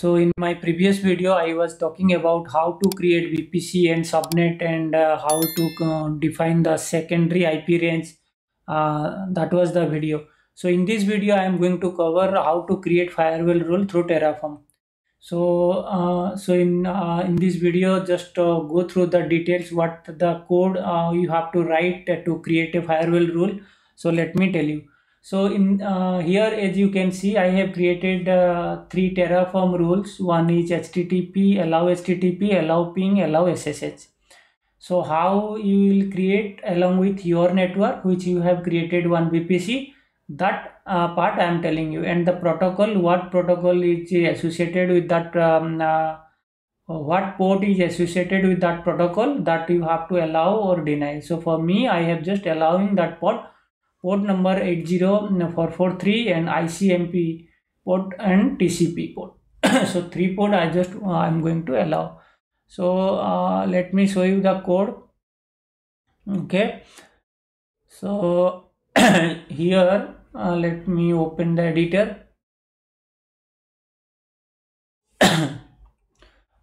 So in my previous video, I was talking about how to create VPC and subnet and uh, how to uh, define the secondary IP range. Uh, that was the video. So in this video, I am going to cover how to create firewall rule through Terraform. So uh, so in uh, in this video, just uh, go through the details what the code you have to write to create a firewall rule. So let me tell you so in uh, here as you can see i have created uh, three terraform rules. One is http allow http allow ping allow ssh so how you will create along with your network which you have created one vpc that uh, part i am telling you. And the protocol what protocol is associated with that um, uh, what port is associated with that protocol that you have to allow or deny. So for me i have just allowing that port port number 80443 and ICMP port and TCP port. so three port I just uh, I'm going to allow. So uh, let me show you the code. Okay. So here uh, let me open the editor.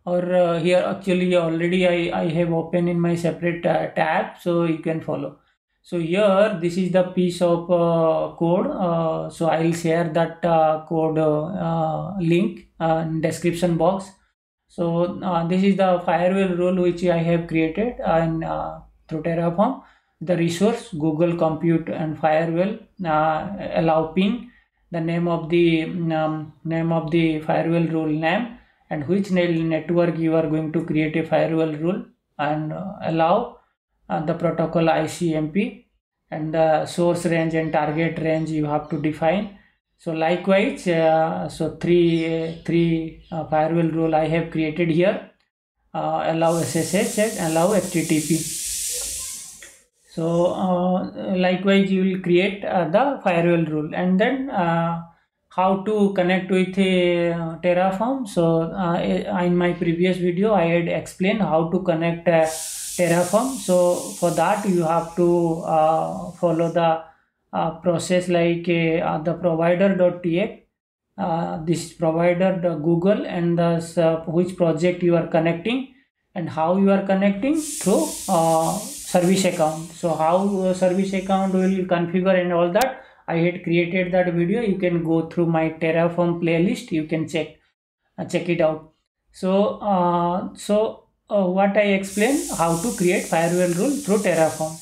or uh, here actually already I, I have opened in my separate uh, tab so you can follow so here this is the piece of uh, code. Uh, so i'll share that uh, code uh, link uh, in description box. So uh, this is the firewall rule which i have created and through terraform. The resource google compute and firewall allow ping the name of the um, name of the firewall rule name and which network you are going to create a firewall rule and allow the protocol ICMP and the source range and target range you have to define. So likewise, uh, so three three uh, firewall rule I have created here. Uh, allow SSH and allow HTTP. So uh, likewise, you will create uh, the firewall rule and then uh, how to connect with Terraform. So in my previous video, I had explained how to connect terraform. So for that you have to uh, follow the uh, process like uh, the provider.tf uh, this provider the google and the uh, which project you are connecting and how you are connecting through uh, service account. So how service account will configure and all that. I had created that video. You can go through my terraform playlist. You can check check it out. So so uh, what I explained how to create firewall rule through Terraform.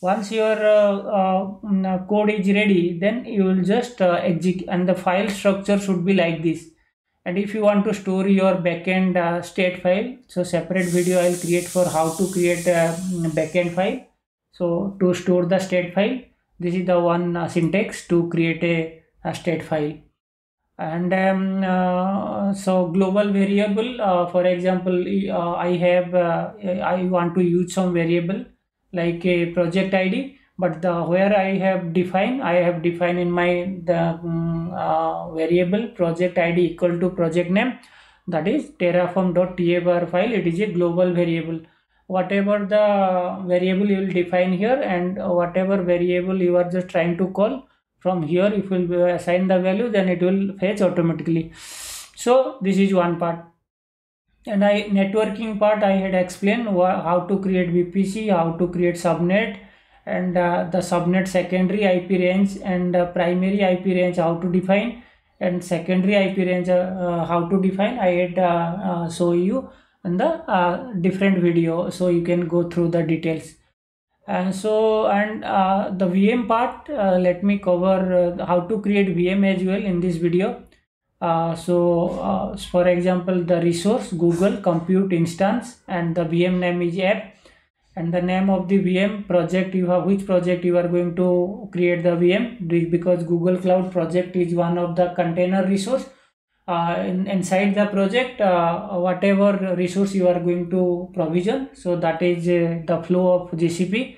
Once your uh, uh, mm, code is ready, then you will just uh, execute and the file structure should be like this. And if you want to store your backend uh, state file, so separate video I'll create for how to create a mm, backend file. So to store the state file, this is the one uh, syntax to create a, a state file and um, uh, so global variable uh, for example uh, i have i want to use some variable like a project id but the where i have defined i have defined in my the um, variable project id equal to project name that is terraform.tar file. It is a global variable. Whatever the variable you will define here and whatever variable you are just trying to call from here if we will assign the value then it will fetch automatically. So this is one part. And i networking part i had explained how to create vpc how to create subnet and uh, the subnet secondary ip range and uh, primary ip range how to define and secondary ip range uh, uh how to define. I had uh, uh, show you in the different video so you can go through the details and so and uh, the VM part uh, let me cover uh, how to create VM as well in this video. Uh, so uh, for example the resource Google compute instance and the VM name is app. And the name of the VM project you have which project you are going to create the VM because Google Cloud project is one of the container resource. Uh, in, inside the project uh, whatever resource you are going to provision so that is uh, the flow of GCP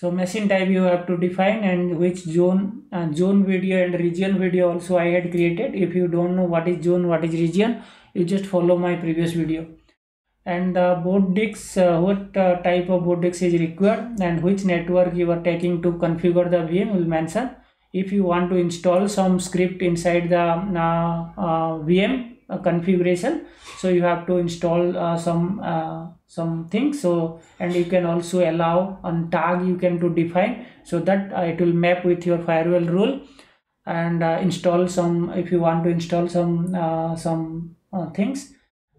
so machine type you have to define and which zone uh, zone video and region video also I had created. If you don't know what is zone what is region you just follow my previous video. And the boot disks uh, what uh, type of boot disk is required and which network you are taking to configure the VM will mention. If you want to install some script inside the uh, uh, VM configuration. So you have to install uh, some uh, some things. So and you can also allow on tag you can to define so that uh, it will map with your firewall rule. And uh, install some if you want to install some uh, some uh, things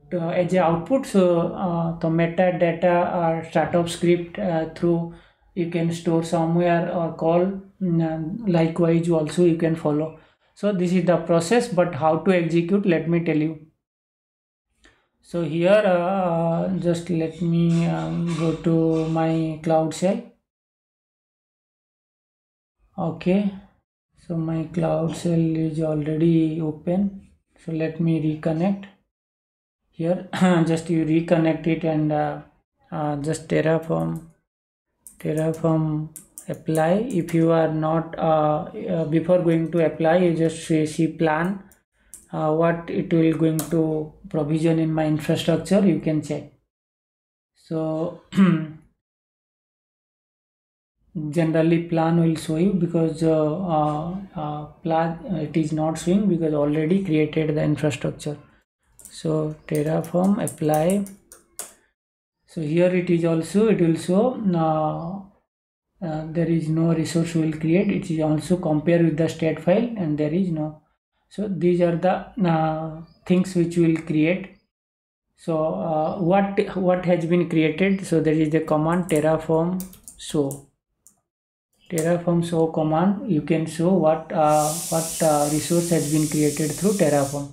to, as a output. So the metadata or startup script through you can store somewhere or call. Likewise also you can follow so this is the process but how to execute let me tell you. So here uh, just let me um, go to my cloud shell okay. So my cloud shell is already open. So let me reconnect. Here just you reconnect it and uh, uh, just terraform terraform apply. If you are not uh, uh, before going to apply you just see, plan uh, what it will going to provision in my infrastructure you can check. So generally plan will show you because uh, uh, uh, plan it is not showing because already created the infrastructure. So terraform apply. So here it is also it will show uh, there is no resource will create. It is also compare with the state file and there is no. So these are the uh, things which will create. So uh, what what has been created? So there is the command terraform show. Terraform show command. You can show what uh, what uh, resource has been created through terraform.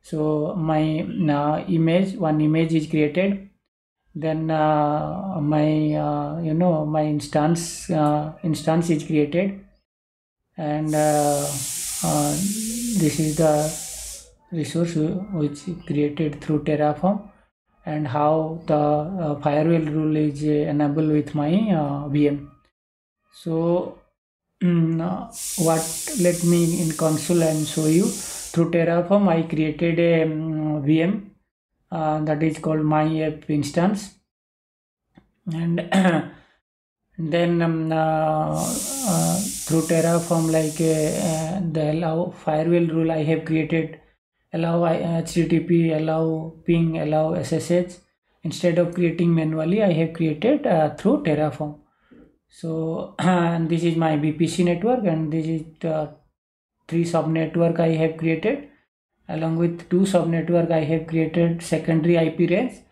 So my image one image is created then uh, my uh, you know my instance uh, instance is created. And uh, uh, this is the resource which created through terraform and how the uh, firewall rule is enabled with my vm. So mm, what let me in console and show you. Through terraform i created a um, vm uh, that is called my app instance. And then um, uh, uh, through terraform like uh, the allow firewall rule i have created allow http allow ping allow ssh instead of creating manually i have created uh, through terraform. So this is my vpc network and this is the three sub network i have created along with two sub network i have created secondary ip range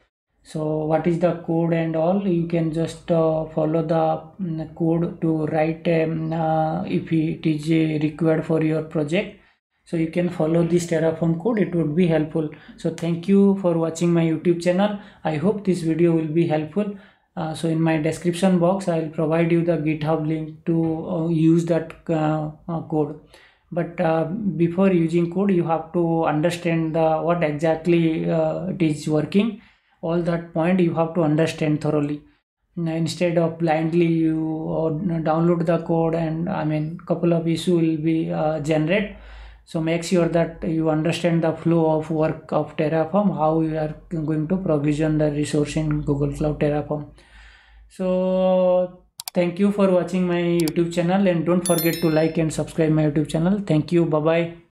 so what is the code and all? You can just uh, follow the mm, code to write um, uh, if it is uh, required for your project. So you can follow this terraform code. It would be helpful. So thank you for watching my youtube channel. I hope this video will be helpful. Uh, so in my description box i'll provide you the github link to uh, use that uh, code but uh, before using code you have to understand the what exactly uh, it is working. All that point you have to understand thoroughly. Instead of blindly you download the code and i mean couple of issue will be uh, generate. So make sure that you understand the flow of work of terraform how you are going to provision the resource in google cloud terraform. So thank you for watching my youtube channel and don't forget to like and subscribe my youtube channel. Thank you. Bye bye